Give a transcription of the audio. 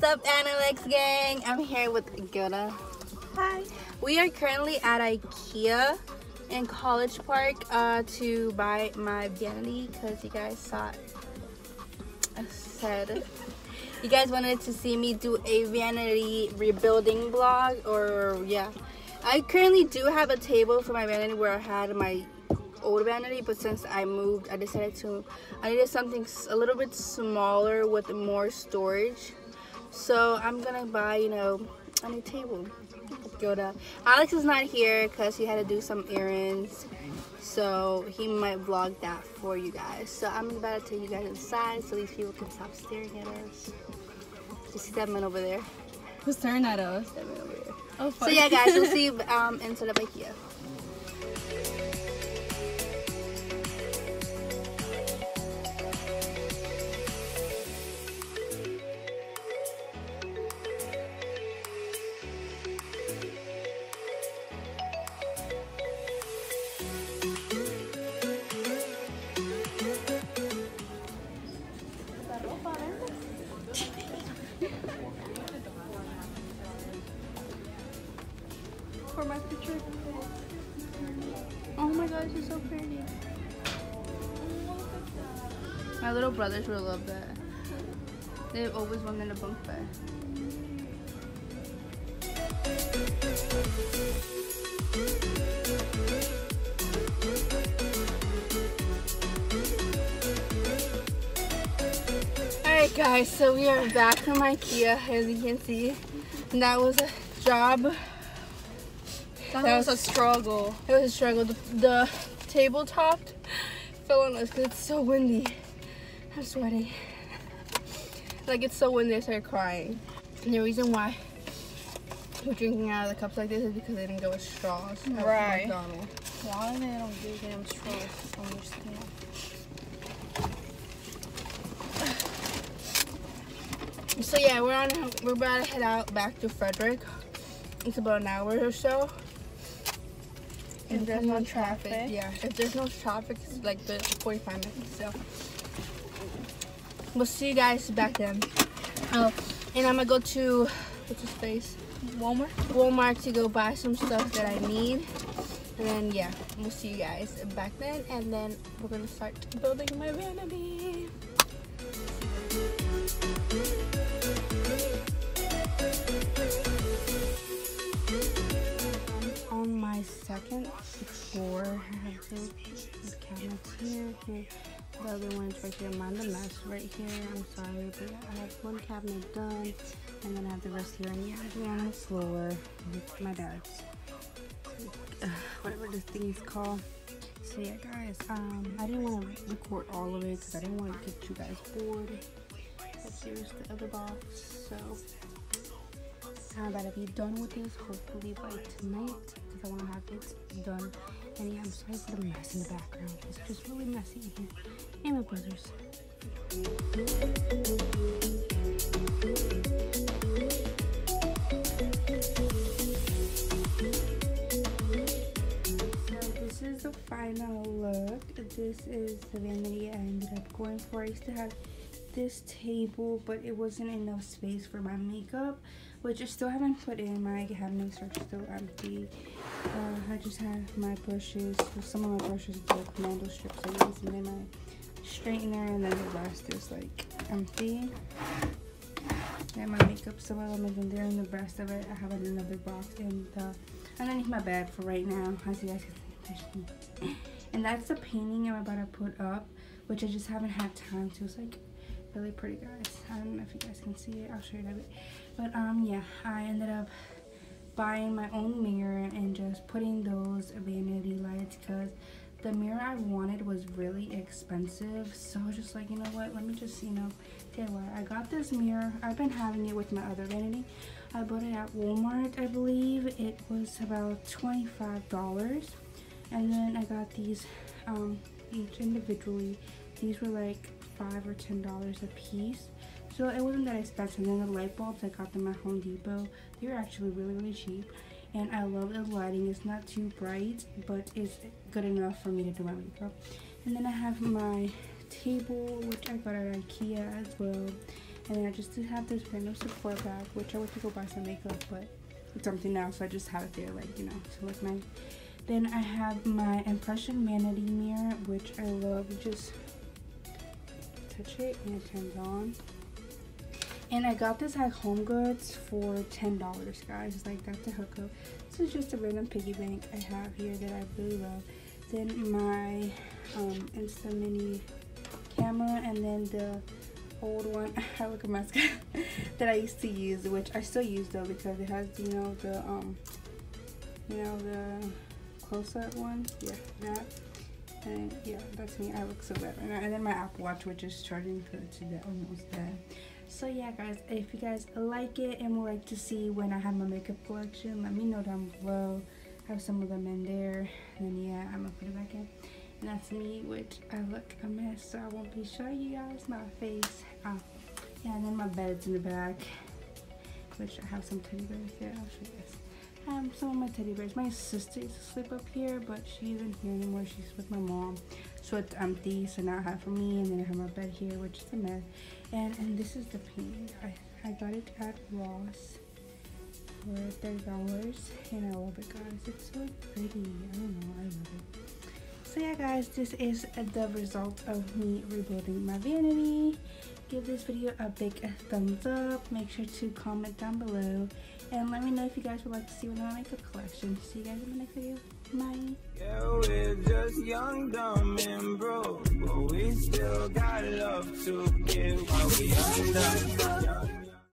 is up, Analex gang? I'm here with Gilda. Hi. We are currently at IKEA in College Park uh, to buy my vanity because you guys saw I said you guys wanted to see me do a vanity rebuilding vlog or yeah. I currently do have a table for my vanity where I had my old vanity but since I moved I decided to I needed something a little bit smaller with more storage so I'm gonna buy you know a new table. Yoda. Alex is not here because he had to do some errands. So he might vlog that for you guys. So I'm about to take you guys inside so these people can stop staring at us. You see that man over there? Who's staring at us? That man over there. Oh, so yeah guys we'll see you um, inside of Ikea for my picture. Oh my gosh, it's so pretty. My little brothers will love that. They've always wanted a bunk bed. Alright guys, so we are back from Ikea as you can see. And that was a job that, that was, was, a struggle. It was a struggle. The, the tabletop fell on us because it's so windy. I'm sweating. Like it's so windy, I started crying. And the reason why we're drinking out of the cups like this is because they didn't go with straws. Right. Why they don't do damn straws? I understand. So yeah, we're on. We're about to head out back to Frederick. It's about an hour or so. If there's no traffic, traffic, yeah. If there's no traffic, it's like the 45 minutes. So we'll see you guys back then. Oh, and I'm gonna go to what's place? Walmart. Walmart to go buy some stuff that I need. And then yeah, we'll see you guys back then. And then we're gonna start building my vanity. The cabinets here, here. The other one's right here. Mind the mess right here. I'm sorry, but I have one cabinet done, and then I have the rest here. And yeah, I'm on the floor with my dad's, uh, whatever this thing is called. So yeah, guys, um, I didn't want to record all of it because I didn't want to get you guys bored. But here's the other box. So now that I'll be done with this, hopefully by tonight because I want to have it done. And yeah, I'm sorry for the mess in the background. It's just really messy in here. And my brothers. So this is the final look. This is the vanity I ended up going for. I used to have this table, but it wasn't enough space for my makeup which I still haven't put in. My cabinets are still empty. Uh, I just have my brushes. Some of my brushes the commando strips and then my straightener, and then the rest is like empty. And my makeup, some of them is in there, and the rest of it I have in another box. And uh, underneath my bed for right now, as you guys can see. And that's the painting I'm about to put up, which I just haven't had time to. It's like really pretty, guys. I don't know if you guys can see it. I'll show you a bit. But um, yeah, I ended up buying my own mirror and just putting those vanity lights because the mirror I wanted was really expensive. So just like, you know what, let me just, you know, tell you what, I got this mirror. I've been having it with my other vanity. I bought it at Walmart, I believe. It was about $25. And then I got these um, each individually. These were like 5 or $10 a piece. So it wasn't that expensive. And then the light bulbs, I got them at Home Depot. They were actually really, really cheap. And I love the lighting. It's not too bright, but it's good enough for me to do my makeup. And then I have my table, which I got at Ikea as well. And then I just did have this random support bag, which I went to go buy some makeup, but it's something else so I just have it there, like, you know, to look nice. Then I have my Impression Vanity Mirror, which I love. Just touch it and it turns on. And I got this at Home Goods for $10, guys. Like, that's a hookup. This is just a random piggy bank I have here that I really love. Then my um, Instax Mini camera, and then the old one, I look a mess that I used to use, which I still use though because it has, you know, the, um, you know, the close-up one. Yeah, that. And yeah, that's me. I look so bad right now. And then my Apple Watch, which is charging because it's almost dead so yeah guys if you guys like it and would like to see when i have my makeup collection let me know down below. I have some of them in there. And then yeah i'm gonna put it back in. And that's me which i look a mess so i won't be showing you guys my face. Oh, yeah and then my bed's in the back which i have some teddy bears. There i'll show you guys Have some of my teddy bears. My sister used to sleep up here, but she isn't here anymore. She's with my mom. So it's empty. So now I have for me, and then I have my bed here, which is a mess and and this is the painting i i got it at ross for 30 dollars and i love it guys it's so pretty i don't know i love it so yeah guys this is the result of me rebuilding my vanity give this video a big thumbs up make sure to comment down below and let me know if you guys would like to see what my makeup collection see you guys in the next video. Bye. Yeah we're just young dumb and broke but we still got love to give. While we young dumb